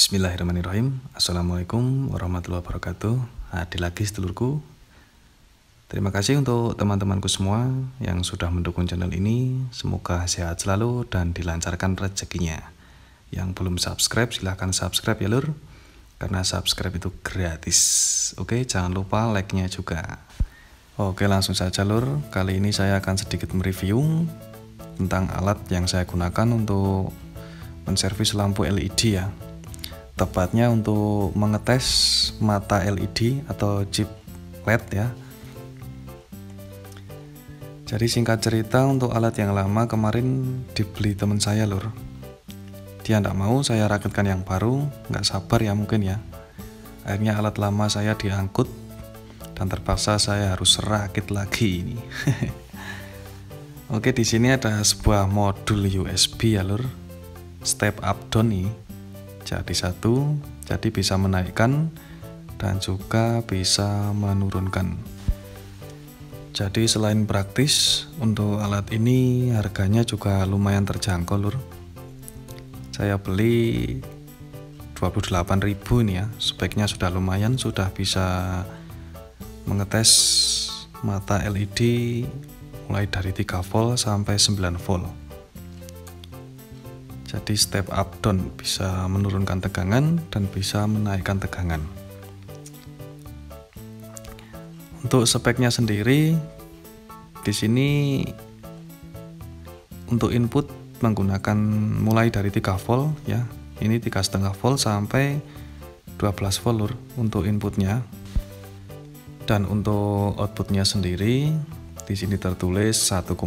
Bismillahirrahmanirrahim. Assalamualaikum warahmatullahi wabarakatuh. Hadir lagi sedulurku. Terima kasih untuk teman-temanku semua yang sudah mendukung channel ini. Semoga sehat selalu dan dilancarkan rezekinya. Yang belum subscribe silahkan subscribe ya lur. Karena subscribe itu gratis. Oke jangan lupa like-nya juga. Oke langsung saja lur. Kali ini saya akan sedikit mereview Tentang alat yang saya gunakan untuk menservis lampu LED ya tepatnya untuk mengetes mata LED atau chip LED ya. Jadi singkat cerita untuk alat yang lama kemarin dibeli teman saya lur. Dia tidak mau saya rakitkan yang baru nggak sabar ya mungkin ya. Akhirnya alat lama saya diangkut dan terpaksa saya harus rakit lagi ini. Oke di sini ada sebuah modul USB ya lur. Step up down nih jadi satu jadi bisa menaikkan dan juga bisa menurunkan. Jadi selain praktis untuk alat ini harganya juga lumayan terjangkau lur. Saya beli 28.000 ini ya speknya sudah lumayan sudah bisa mengetes mata LED mulai dari 3 volt sampai 9 volt jadi step up down bisa menurunkan tegangan dan bisa menaikkan tegangan. Untuk speknya sendiri di sini untuk input menggunakan mulai dari 3 volt ya. Ini tiga setengah volt sampai 12 volt lur untuk inputnya. Dan untuk outputnya sendiri di sini tertulis 1,2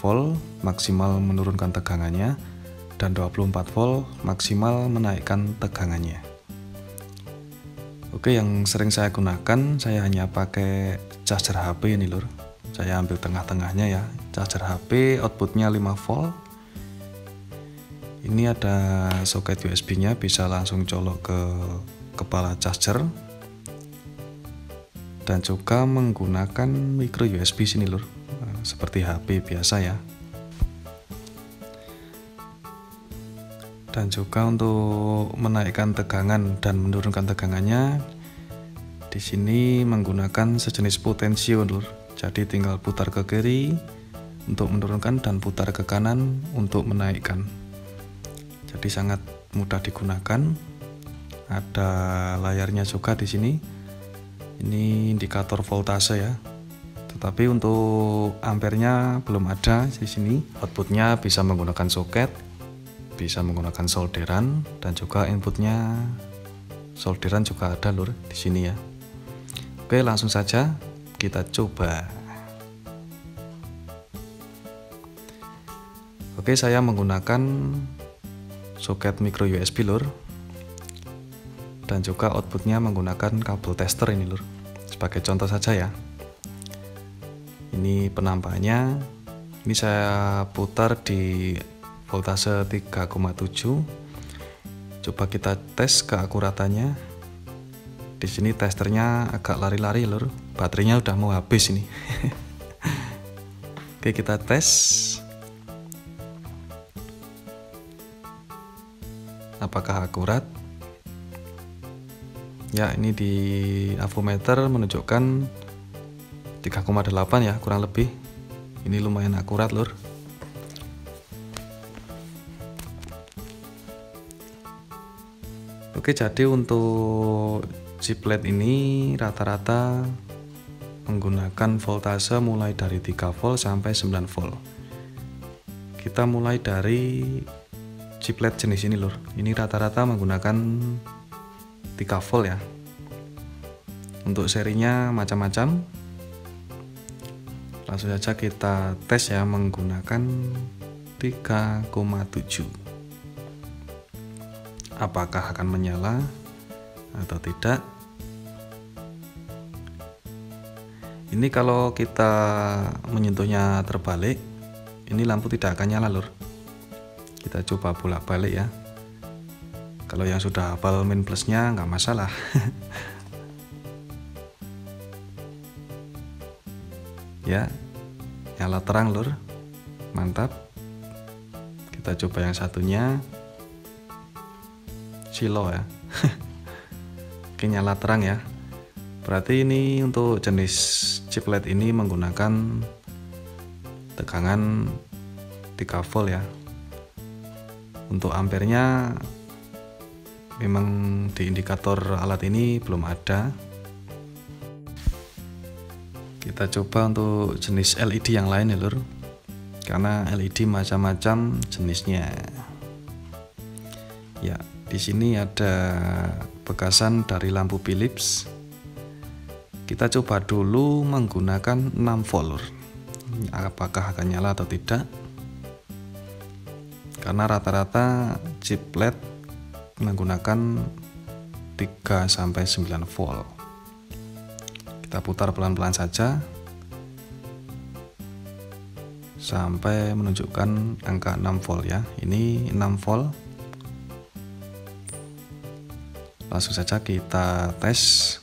volt maksimal menurunkan tegangannya dan 24 volt maksimal menaikkan tegangannya. Oke, yang sering saya gunakan saya hanya pakai charger HP ini lur. Saya ambil tengah-tengahnya ya. Charger HP outputnya 5 volt. Ini ada soket USB-nya bisa langsung colok ke kepala charger dan juga menggunakan micro USB sini lur seperti HP biasa ya dan juga untuk menaikkan tegangan dan menurunkan tegangannya di sini menggunakan sejenis potensio lur jadi tinggal putar ke kiri untuk menurunkan dan putar ke kanan untuk menaikkan. Jadi sangat mudah digunakan. Ada layarnya juga di sini. Ini indikator voltase ya. Tetapi untuk ampernya belum ada di sini. Outputnya bisa menggunakan soket bisa menggunakan solderan dan juga inputnya solderan juga ada lur di sini ya. Oke langsung saja kita coba. Oke saya menggunakan soket micro USB lur. Dan juga outputnya menggunakan kabel tester ini lur. Sebagai contoh saja ya. Ini penampakannya. Ini saya putar di voltase 3,7 coba kita tes keakuratannya. Di sini testernya agak lari-lari lur. Baterainya udah mau habis ini. Oke kita tes. Apakah akurat? Ya ini di avometer menunjukkan 3,8 ya kurang lebih. Ini lumayan akurat lur Oke jadi untuk chiplet ini rata-rata menggunakan voltase mulai dari 3 volt sampai 9 volt. Kita mulai dari chiplet jenis ini lur. Ini rata-rata menggunakan 3 volt ya. Untuk serinya macam-macam. Langsung saja kita tes ya menggunakan 3,7 apakah akan menyala atau tidak. Ini kalau kita menyentuhnya terbalik ini lampu tidak akan nyala lur. Kita coba bolak balik ya. Kalau yang sudah hafal min plusnya nggak masalah. Ya nyala terang lur. Mantap. Kita coba yang satunya Cilo ya. Oke nyala terang ya. Berarti ini untuk jenis chip LED ini menggunakan tegangan 3 volt ya. Untuk ampernya memang di indikator alat ini belum ada. Kita coba untuk jenis LED yang lain ya lur. Karena LED macam-macam jenisnya. Ya di sini ada bekasan dari lampu Philips. Kita coba dulu menggunakan 6 volt apakah akan nyala atau tidak? Karena rata-rata chip LED menggunakan 3 sampai 9 volt. Kita putar pelan-pelan saja sampai menunjukkan angka 6 volt ya. Ini 6 volt langsung saja kita tes.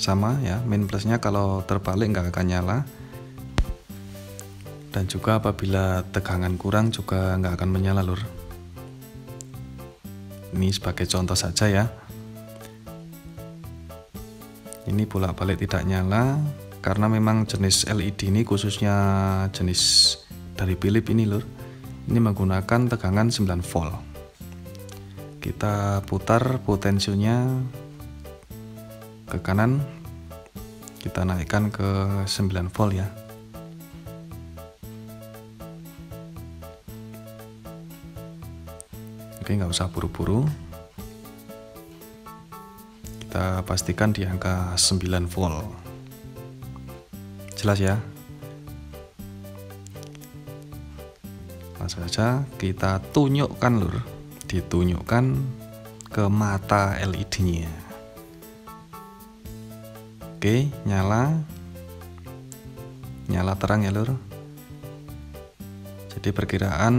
Sama ya min plusnya kalau terbalik nggak akan nyala. Dan juga apabila tegangan kurang juga nggak akan menyala lur. Ini sebagai contoh saja ya. Ini bolak-balik tidak nyala karena memang jenis LED ini khususnya jenis dari Philips ini lur. Ini menggunakan tegangan 9 volt kita putar potensinya ke kanan. Kita naikkan ke 9 volt ya. Oke nggak usah buru-buru. Kita pastikan di angka 9 volt. Jelas ya? Langsung saja kita tunjukkan lur ditunjukkan ke mata LED nya Oke, nyala. Nyala terang ya, Lur. Jadi perkiraan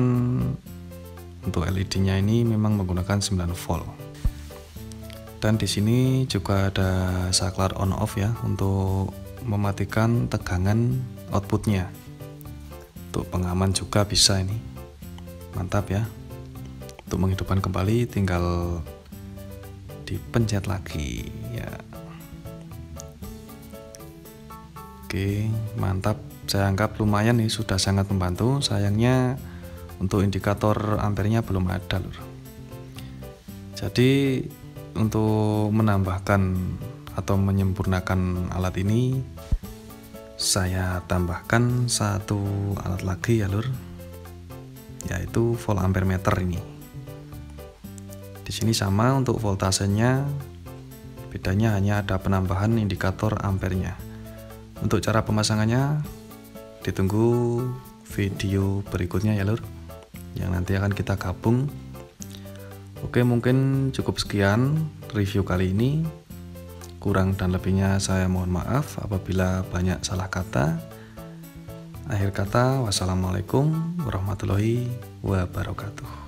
untuk LED-nya ini memang menggunakan 9 volt. Dan di sini juga ada saklar on off ya untuk mematikan tegangan outputnya. Untuk pengaman juga bisa ini. Mantap ya. Untuk menghidupkan kembali tinggal dipencet lagi ya. Oke, mantap. Saya anggap lumayan nih, sudah sangat membantu. Sayangnya untuk indikator ampernya belum ada, Lur. Jadi untuk menambahkan atau menyempurnakan alat ini saya tambahkan satu alat lagi ya lur yaitu volt ampere meter ini sini sama untuk voltasenya. Bedanya hanya ada penambahan indikator ampernya. Untuk cara pemasangannya ditunggu video berikutnya ya lur yang nanti akan kita gabung. Oke mungkin cukup sekian review kali ini. Kurang dan lebihnya saya mohon maaf apabila banyak salah kata. Akhir kata wassalamualaikum warahmatullahi wabarakatuh